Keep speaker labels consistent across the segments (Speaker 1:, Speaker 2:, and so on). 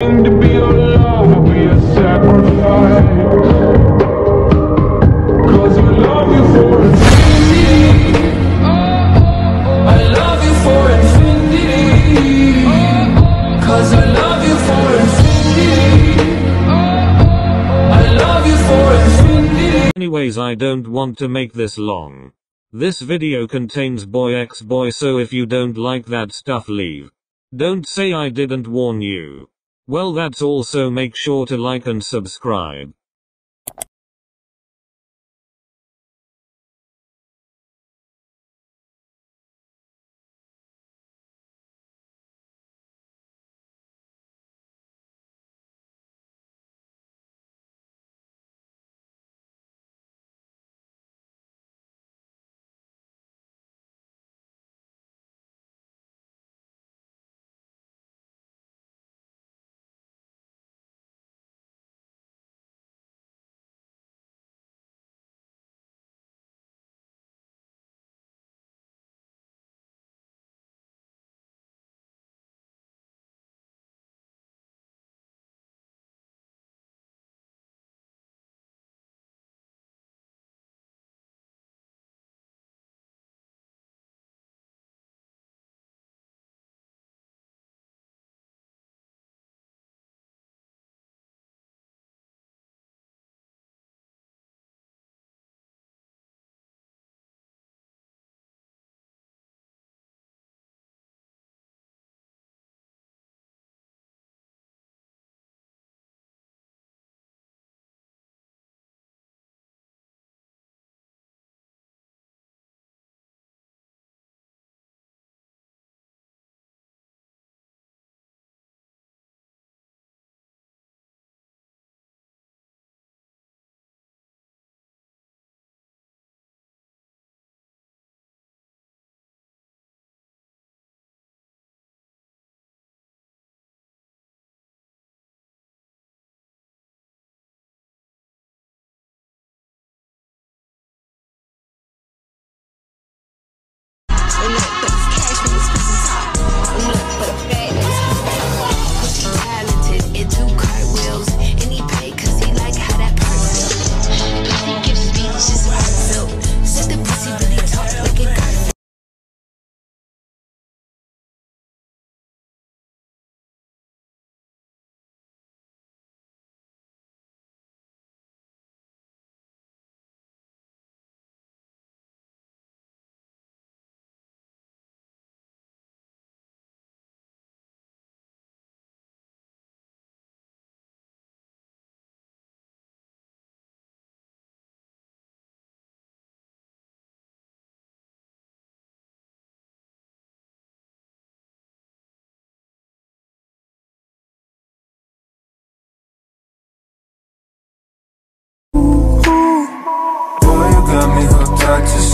Speaker 1: To be your love, be a sacrifice. Cause I love you for infinity. I love you for infinity. Cause I love you for infinity. I love you for infinity.
Speaker 2: Anyways I don't want to make this long. This video contains boy x boy so if you don't like that stuff leave. Don't say I didn't warn you. Well that's all so make sure to like and subscribe.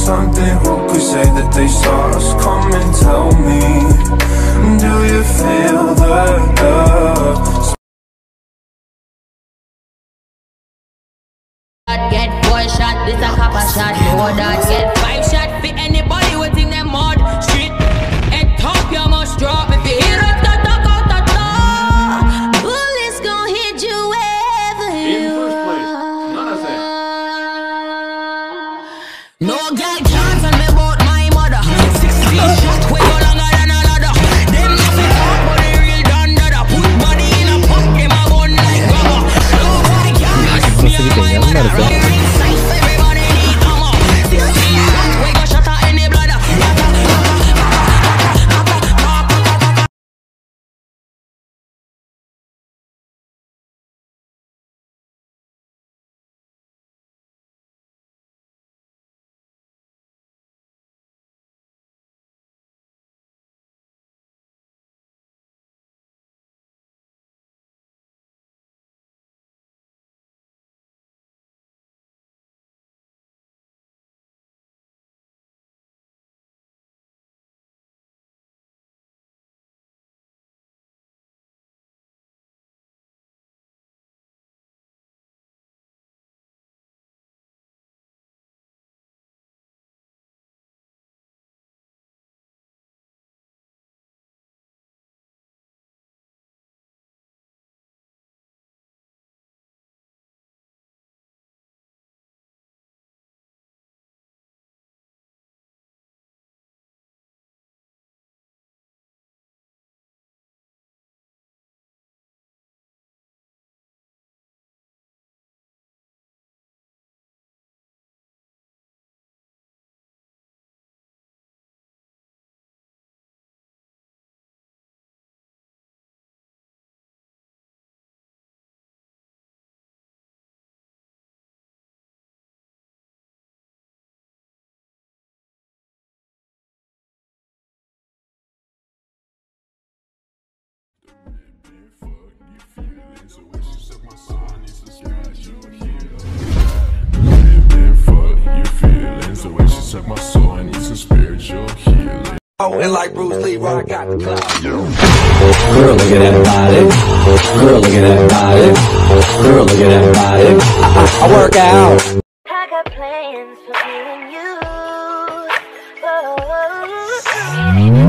Speaker 1: Something. Who could say that they saw us? Come and tell me. Do you feel the love?
Speaker 3: Get four shot, this a copper shot. No that
Speaker 4: feelings. The way she took my soul, I need some spiritual healing.
Speaker 5: Oh, and like Bruce Lee, I got the clout.
Speaker 6: Girl, look at that body. Girl, look at that body. Girl, look at that body. I, I, I work out.
Speaker 7: I got plans for me and you. Time,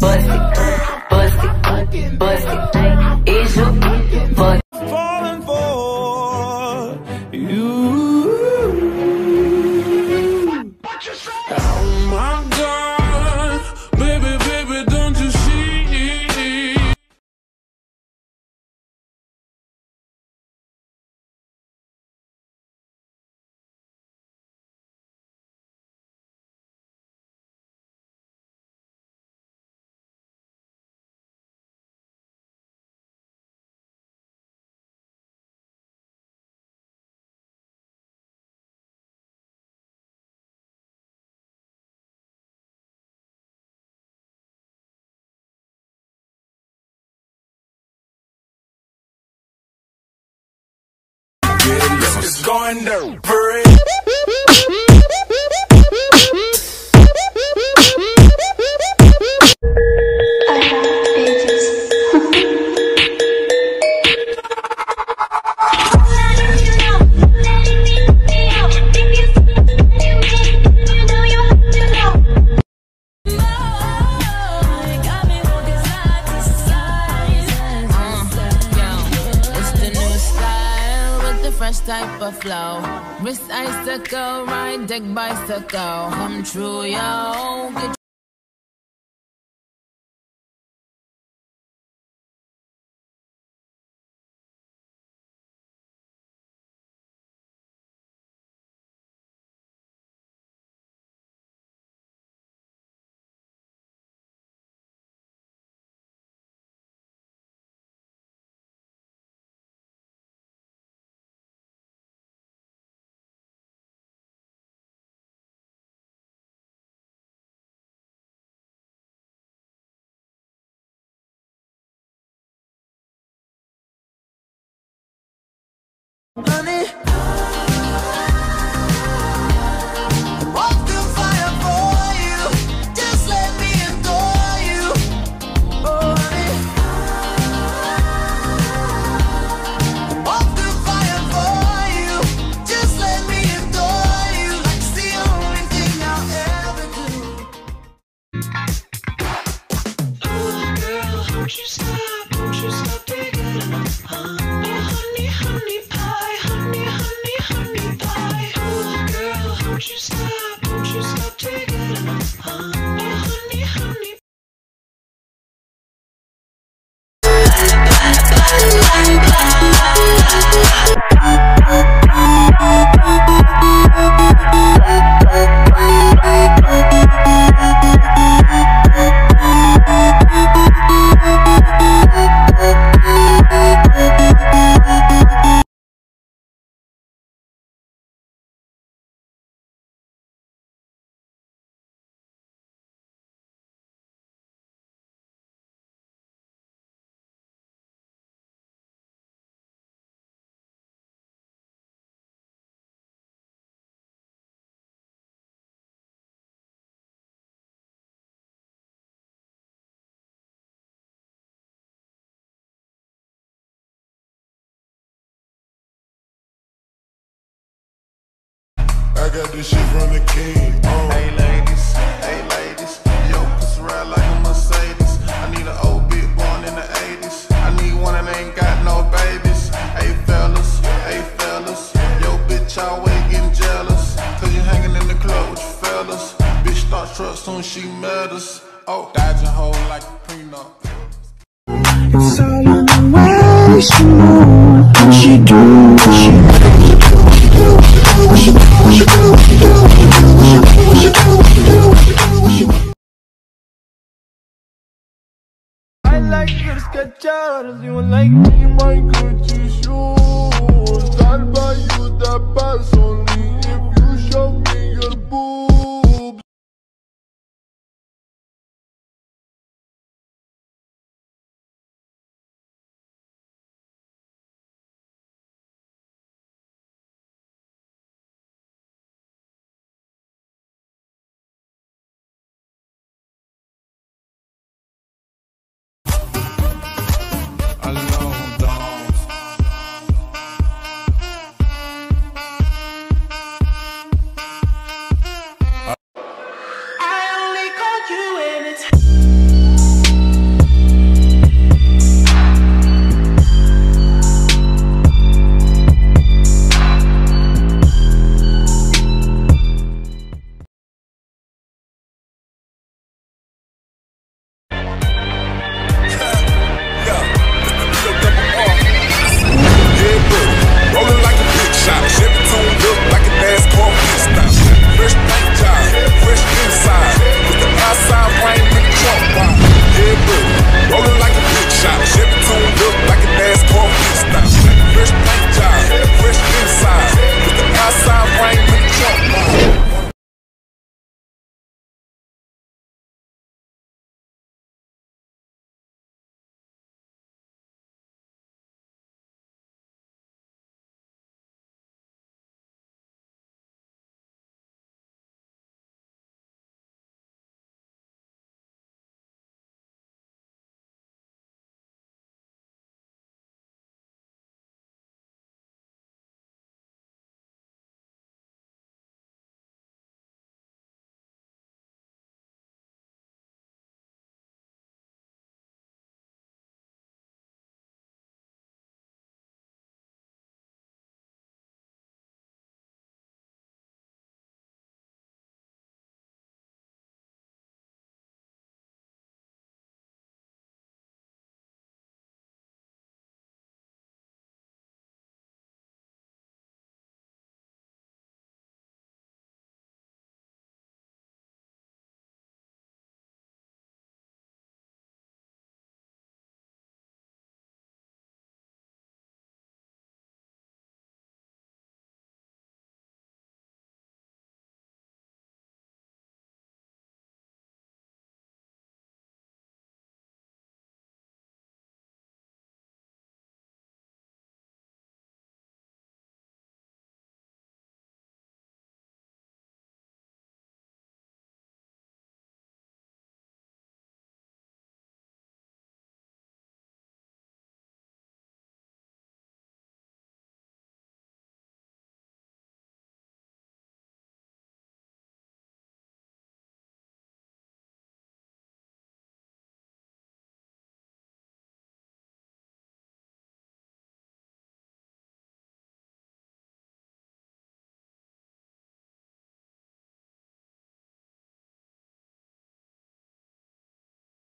Speaker 8: bust it, bust it, bust it.
Speaker 4: It's going down. Parade.
Speaker 9: Deck bicycle. Come true, yo. Get
Speaker 3: honey.
Speaker 10: got this shit from the king. Oh.
Speaker 11: Hey ladies, hey ladies, yo pussy ride like a Mercedes. I need an old bitch born in the 80s. I need one that ain't got no babies. Hey fellas, hey fellas, yo bitch always getting jealous. Cause you hanging in the club with your fellas. Bitch start truck soon she met us. Oh, dodging hole like a prenup.
Speaker 1: It's all in the way she moves, what she do, what she do, what she do.
Speaker 12: I like your Skechers, you like me, my Gucci shoes.